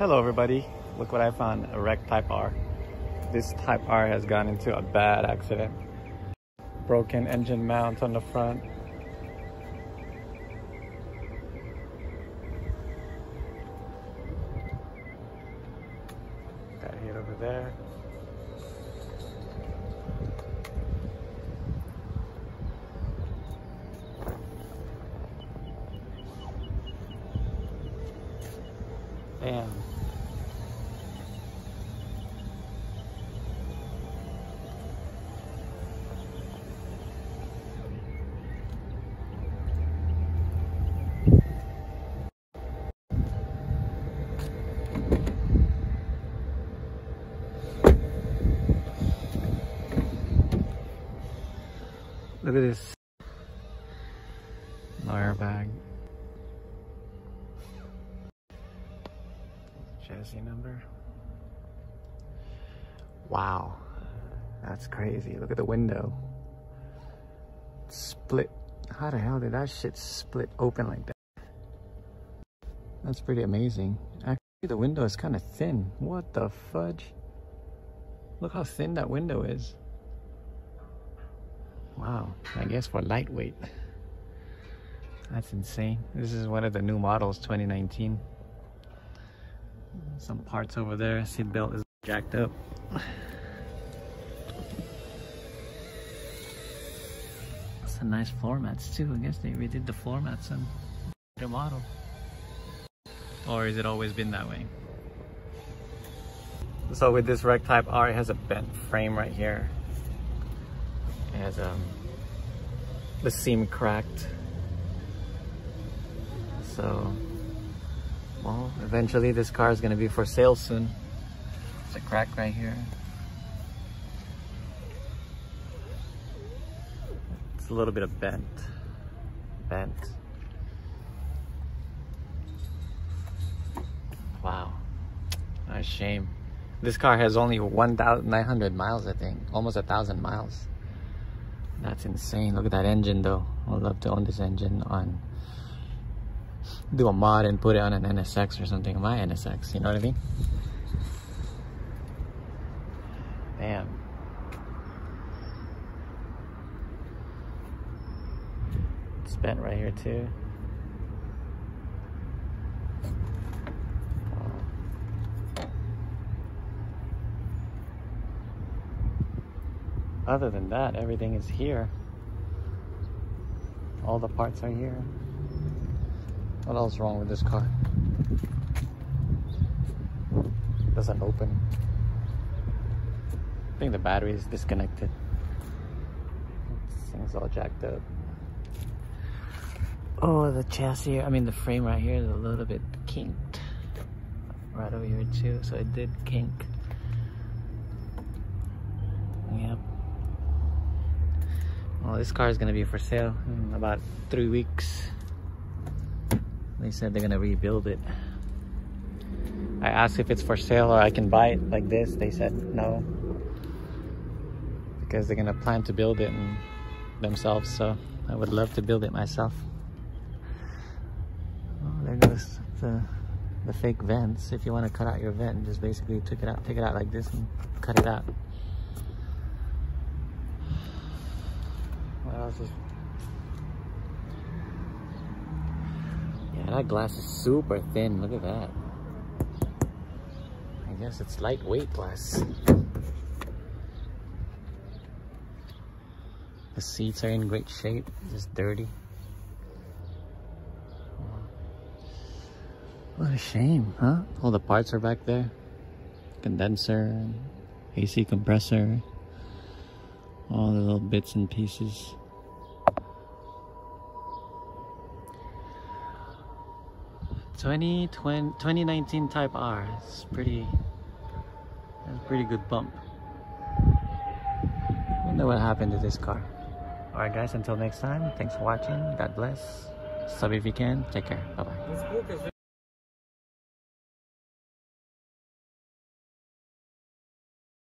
Hello everybody, look what I found, a wrecked Type R. This Type R has gone into a bad accident. Broken engine mount on the front. Got hit over there. Damn. Look at this. Lawyer bag. Chassis number. Wow. That's crazy. Look at the window. Split. How the hell did that shit split open like that? That's pretty amazing. Actually, the window is kind of thin. What the fudge? Look how thin that window is. Wow, I guess for lightweight. That's insane. This is one of the new models, 2019. Some parts over there. Seat belt is jacked up. Some nice floor mats too. I guess they redid the floor mats and the model. Or has it always been that way? So with this wreck type R, it has a bent frame right here. It has um, the seam cracked. So, well, eventually this car is gonna be for sale soon. It's a crack right here. It's a little bit of bent. Bent. Wow. A shame. This car has only 1,900 miles, I think. Almost a thousand miles. That's insane. Look at that engine though. I'd love to own this engine on do a mod and put it on an NSX or something. My NSX, you know what I mean? Damn. It's bent right here too. Other than that, everything is here. All the parts are here. What else wrong with this car? Doesn't open. I think the battery is disconnected. This thing's all jacked up. Oh, the chassis, I mean the frame right here is a little bit kinked. Right over here too, so it did kink. Yep. Well, this car is gonna be for sale in about three weeks. They said they're gonna rebuild it. I asked if it's for sale or I can buy it like this. They said no. Because they're gonna plan to build it themselves, so I would love to build it myself. Oh, there goes the the fake vents. If you want to cut out your vent, just basically take it out, take it out like this and cut it out. What else is Yeah, that glass is super thin. Look at that. I guess it's lightweight glass. The seats are in great shape, just dirty. What a shame, huh? All the parts are back there. Condenser, AC compressor, all the little bits and pieces. 20, 20, 2019 Type R. It's pretty, that's a pretty good bump. I Wonder what happened to this car. Alright guys, until next time, thanks for watching. God bless. Sub if you can. Take care. Bye bye.